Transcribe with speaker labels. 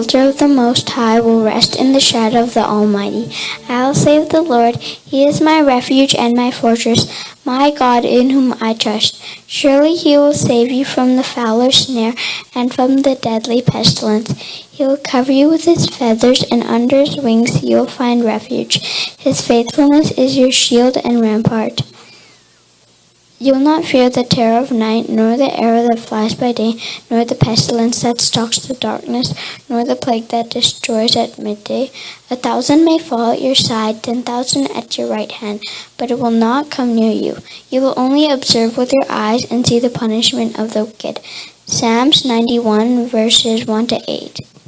Speaker 1: shelter of the Most High will rest in the shadow of the Almighty. I will of the Lord, He is my refuge and my fortress, my God in whom I trust. Surely He will save you from the fowler's snare and from the deadly pestilence. He will cover you with His feathers, and under His wings you will find refuge. His faithfulness is your shield and rampart. You will not fear the terror of night, nor the arrow that flies by day, nor the pestilence that stalks the darkness, nor the plague that destroys at midday. A thousand may fall at your side, ten thousand at your right hand, but it will not come near you. You will only observe with your eyes and see the punishment of the wicked. Psalms 91 verses 1 to 8.